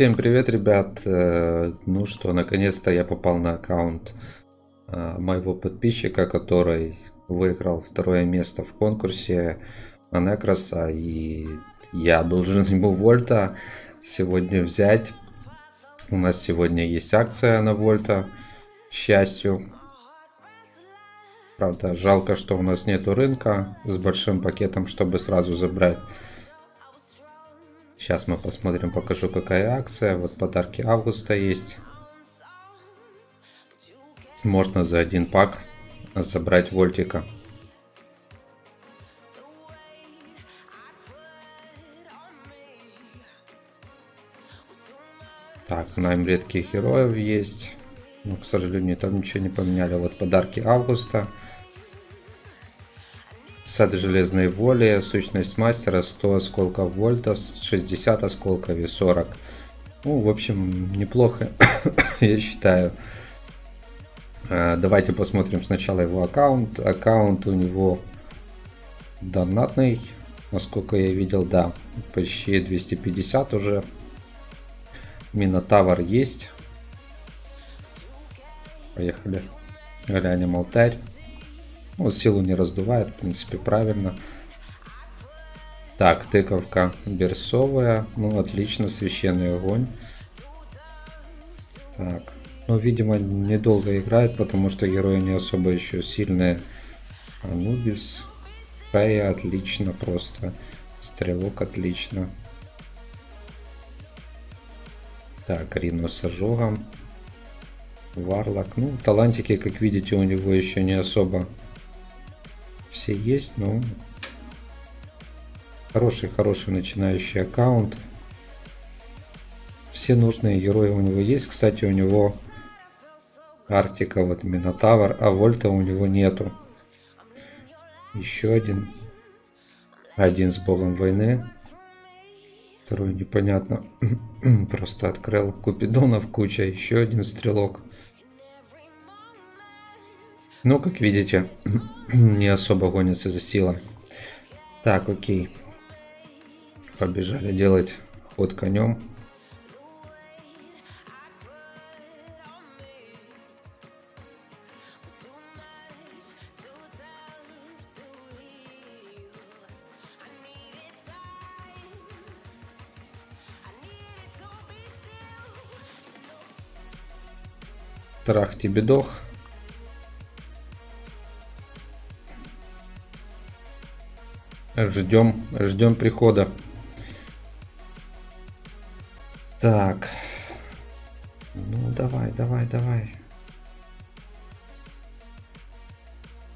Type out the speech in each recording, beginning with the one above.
Всем привет, ребят. Э, ну что, наконец-то я попал на аккаунт э, моего подписчика, который выиграл второе место в конкурсе на Некроса. И я должен ему Вольта сегодня взять. У нас сегодня есть акция на Вольта, к счастью. Правда, жалко, что у нас нету рынка с большим пакетом, чтобы сразу забрать. Сейчас мы посмотрим, покажу какая акция. Вот подарки августа есть. Можно за один пак забрать вольтика. Так, найм редких героев есть. Но, к сожалению, там ничего не поменяли. Вот подарки августа. Сад железной воли, сущность мастера 100 осколков вольта, 60 осколков и 40. Ну, в общем, неплохо, я считаю. А, давайте посмотрим сначала его аккаунт. Аккаунт у него донатный, насколько я видел, да, почти 250 уже. Минотавр есть. Поехали. Глянем алтарь. Ну, силу не раздувает, в принципе, правильно. Так, тыковка берсовая. Ну, отлично, священный огонь. Так. Ну, видимо, недолго играет, потому что герои не особо еще сильные. Анубис. Фрея отлично просто. Стрелок отлично. Так, Рино с ожогом. Варлок. Ну, талантики, как видите, у него еще не особо все есть, но хороший-хороший начинающий аккаунт. Все нужные герои у него есть. Кстати, у него Артика, вот Минотавр, а Вольта у него нету. Еще один. Один с богом войны. Второй непонятно. Просто открыл Купидонов куча. Еще один стрелок. Ну, как видите, не особо гонится за силой. Так, окей. Побежали делать ход конем. Трах тебе дох. Ждем, ждем прихода. Так. Ну, давай, давай, давай.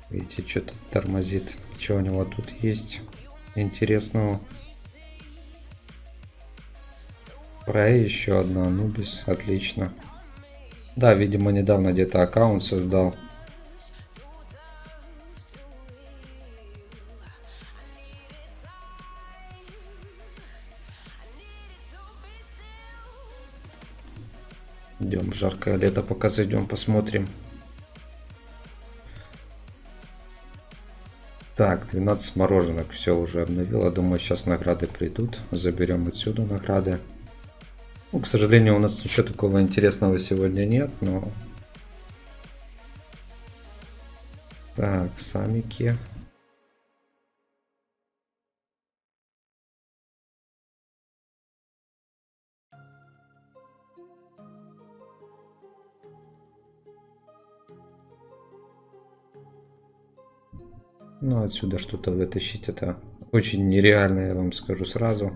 Видите, что-то тормозит. Что у него тут есть интересного? Прей еще одна, Анубис, отлично. Да, видимо, недавно где-то аккаунт создал. Жаркое лето, пока зайдем, посмотрим. Так, 12 мороженок, все уже обновила. Думаю, сейчас награды придут. Заберем отсюда награды. Ну, к сожалению, у нас ничего такого интересного сегодня нет, но... Так, самики. Ну, отсюда что-то вытащить это очень нереально, я вам скажу сразу.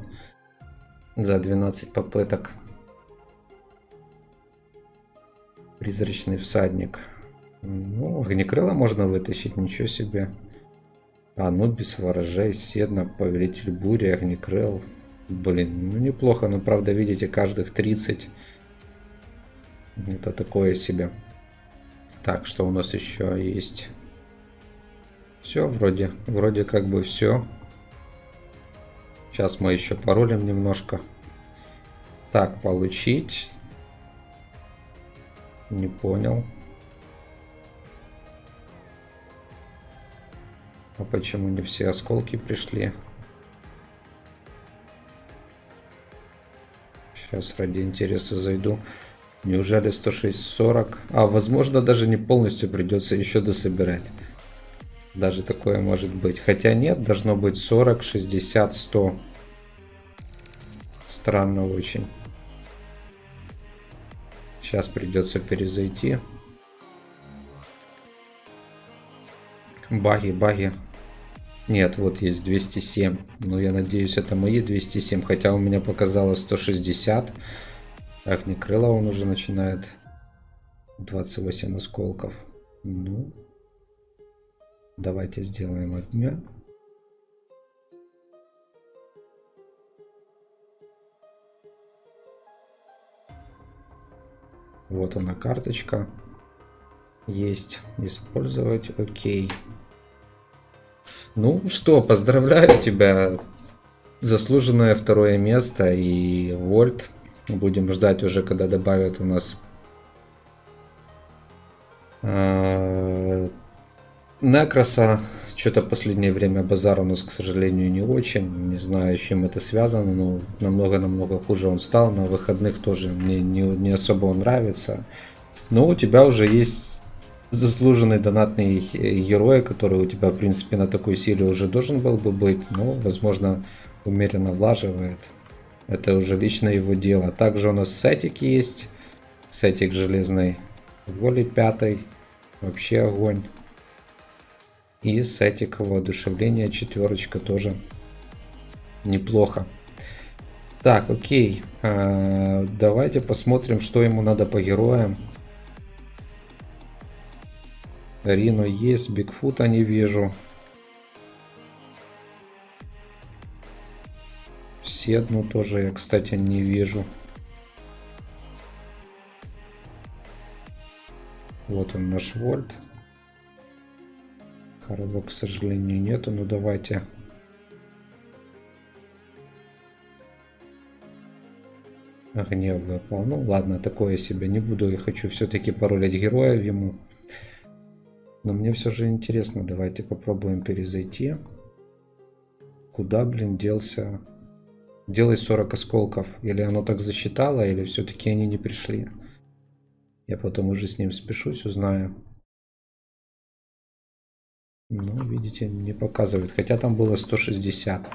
За 12 попыток. Призрачный всадник. Ну, огнекрыла можно вытащить, ничего себе. А, ну без седна, повелитель бури, огнекрыл. Блин, ну неплохо, но правда, видите, каждых 30. Это такое себе. Так, что у нас еще есть? Все, вроде, вроде как бы все. Сейчас мы еще паролем немножко. Так, получить. Не понял. А почему не все осколки пришли? Сейчас ради интереса зайду. Неужели 106.40? А, возможно, даже не полностью придется еще дособирать. Даже такое может быть. Хотя нет, должно быть 40, 60, 100. Странно очень. Сейчас придется перезайти. Баги, баги. Нет, вот есть 207. Ну, я надеюсь, это мои 207. Хотя у меня показало 160. Так, не крыло он уже начинает. 28 осколков. Ну, давайте сделаем обмен. Вот она карточка. Есть. Использовать. Окей. Ну что, поздравляю тебя. Заслуженное второе место и вольт. Будем ждать уже, когда добавят у нас э, Некроса. Что-то последнее время базар у нас, к сожалению, не очень. Не знаю, с чем это связано, но намного-намного хуже он стал. На выходных тоже мне не, не особо он нравится. Но у тебя уже есть заслуженный донатный герой, который у тебя, в принципе, на такой силе уже должен был бы быть. Но, возможно, умеренно влаживает. Это уже лично его дело. Также у нас сетик есть. Сетик железный. Воли пятый. Вообще огонь. И сетик воодушевления четверочка тоже неплохо. Так, окей. А, давайте посмотрим, что ему надо по героям. Рино есть, Бигфута не вижу. Седну тоже я, кстати, не вижу. Вот он наш вольт. Харла, к сожалению, нету. Ну, давайте. Гнев выпал. Ну, ладно, такое себе не буду. Я хочу все-таки паролить героев ему. Но мне все же интересно. Давайте попробуем перезайти. Куда, блин, делся... Делай 40 осколков. Или оно так засчитало, или все-таки они не пришли. Я потом уже с ним спешусь, узнаю. Ну, видите, не показывает. Хотя там было 160.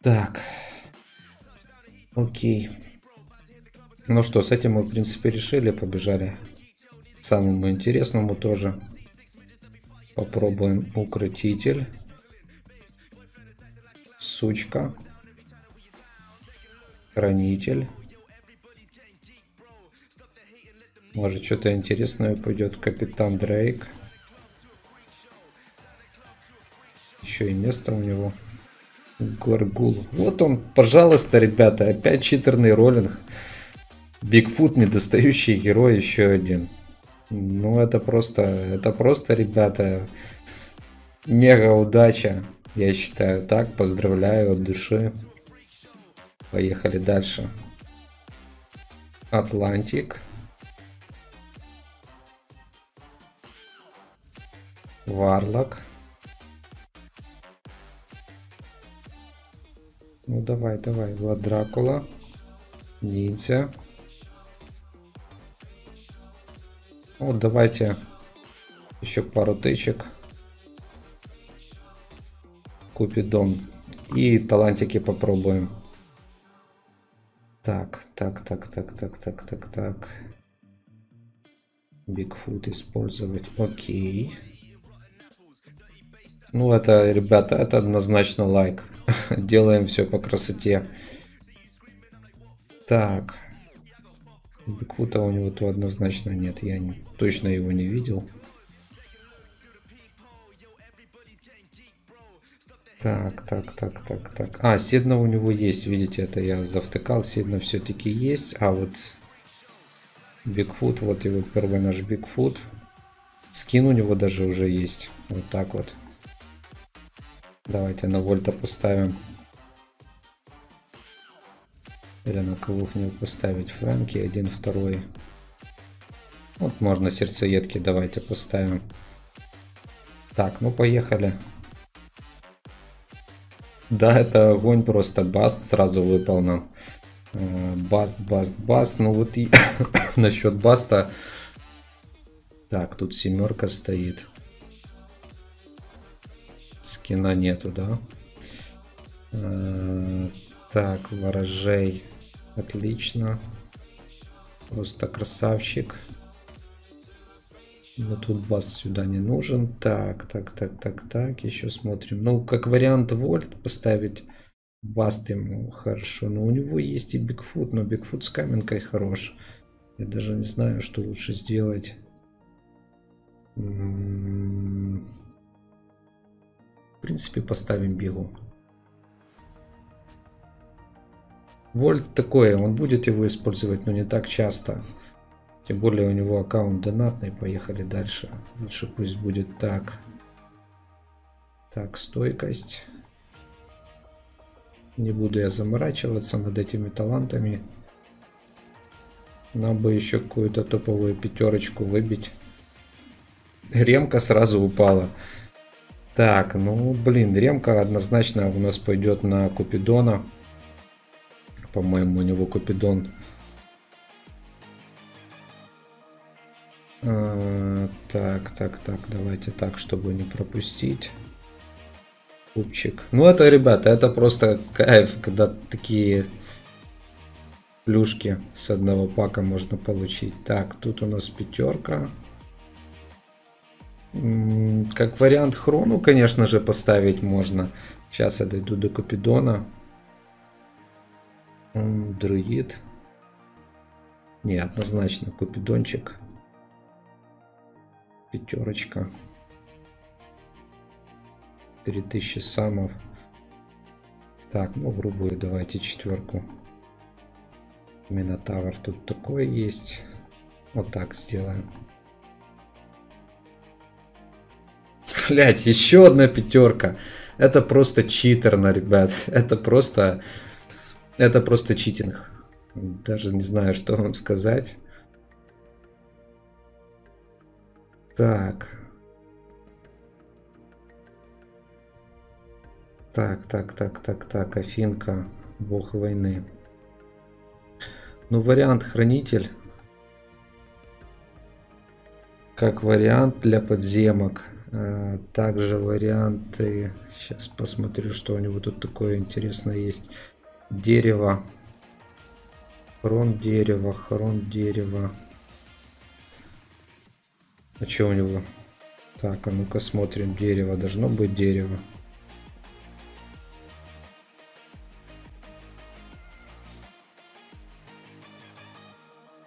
Так. Окей. Ну что, с этим мы, в принципе, решили. Побежали к самому интересному тоже. Попробуем укротитель. Сучка. Хранитель. Может, что-то интересное пойдет. Капитан Дрейк. Еще и место у него. Горгул. Вот он, пожалуйста, ребята. Опять читерный роллинг. Бигфут, недостающий герой, еще один. Ну, это просто, это просто, ребята, мега удача. Я считаю так. Поздравляю от души. Поехали дальше. Атлантик. Варлок. Ну давай, давай. Влад Дракула. Ниндзя. Вот давайте еще пару тычек. Купидон. И талантики попробуем. Так, так, так, так, так, так, так, так. Бигфут использовать. Окей. Ну, это, ребята, это однозначно лайк. Делаем все по красоте. Так. Бигфута у него то однозначно нет. Я не, точно его не видел. Так, так, так, так, так. А, Седна у него есть, видите, это я завтыкал. Седна все-таки есть, а вот Бигфут, вот его первый наш Бигфут. Скин у него даже уже есть. Вот так вот. Давайте на вольта поставим. Или на кого не поставить Фрэнки, один, второй. Вот можно сердцеедки давайте поставим. Так, ну поехали. Да, это огонь просто. Баст сразу выпал нам. Э, баст, баст, баст. Ну вот и насчет баста. Так, тут семерка стоит. Скина нету, да? Э, так, ворожей. Отлично. Просто красавчик. Но тут бас сюда не нужен. Так, так, так, так, так. Еще смотрим. Ну, как вариант вольт поставить баст ему хорошо. Но у него есть и бигфут. Но бигфут с каменкой хорош. Я даже не знаю, что лучше сделать. М-м-м. В принципе, поставим бегу. Вольт такое, он будет его использовать, но не так часто. Тем более у него аккаунт донатный. Поехали дальше. Лучше пусть будет так. Так, стойкость. Не буду я заморачиваться над этими талантами. Нам бы еще какую-то топовую пятерочку выбить. Ремка сразу упала. Так, ну блин, ремка однозначно у нас пойдет на Купидона. По-моему, у него Купидон А, так, так, так, давайте так, чтобы не пропустить. Кубчик. Ну это, ребята, это просто кайф, когда такие плюшки с одного пака можно получить. Так, тут у нас пятерка. Как вариант хрону, конечно же, поставить можно. Сейчас я дойду до Купидона. Друид. Не, однозначно Купидончик. Пятерочка. 3000 самов. Так, ну грубую давайте четверку. Минотавр тут такой есть. Вот так сделаем. Блять, еще одна пятерка. Это просто читерно, ребят. Это просто... Это просто читинг. Даже не знаю, что вам сказать. Так. Так, так, так, так, так, Афинка, бог войны. Ну, вариант хранитель. Как вариант для подземок. А, также варианты. Сейчас посмотрю, что у него тут такое интересное есть. Дерево. Хрон дерева, хрон дерева. А что у него? Так, а ну-ка смотрим. Дерево. Должно быть дерево.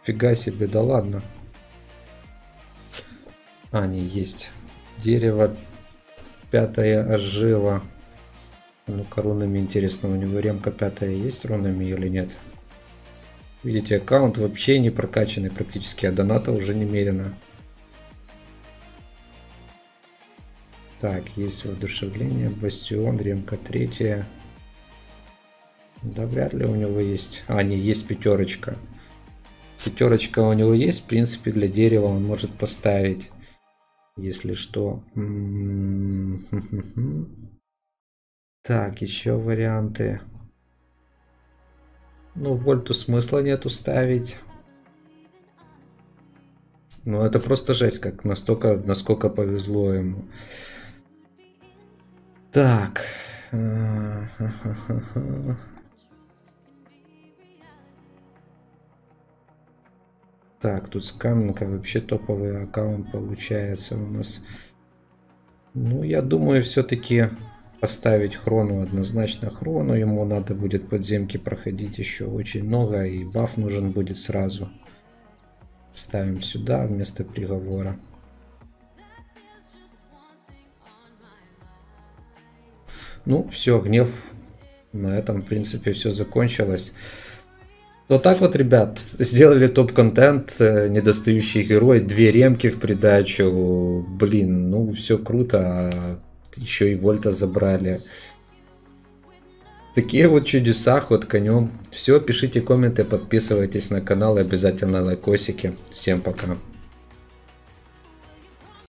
Фига себе, да ладно. А, есть. Дерево. Пятая ожила. Ну-ка, рунами интересно, у него ремка пятая есть рунами или нет? Видите, аккаунт вообще не прокачанный практически, а доната уже немерено. Так, есть воодушевление, бастион, ремка третья. Да вряд ли у него есть... А, не, есть пятерочка. Пятерочка у него есть, в принципе, для дерева он может поставить. Если что. Так, еще варианты. Ну, вольту смысла нету ставить. Ну, это просто жесть, как настолько, насколько повезло ему. Так. Так, тут с Каменка вообще топовый аккаунт получается у нас. Ну, я думаю, все-таки поставить хрону однозначно хрону. Ему надо будет подземки проходить еще очень много, и баф нужен будет сразу. Ставим сюда вместо приговора. Ну, все, гнев. На этом, в принципе, все закончилось. Вот так вот, ребят, сделали топ-контент, э, недостающий герой, две ремки в придачу. Блин, ну все круто, а еще и Вольта забрали. Такие вот чудеса, ход конем. Все, пишите комменты, подписывайтесь на канал и обязательно лайкосики. Всем пока.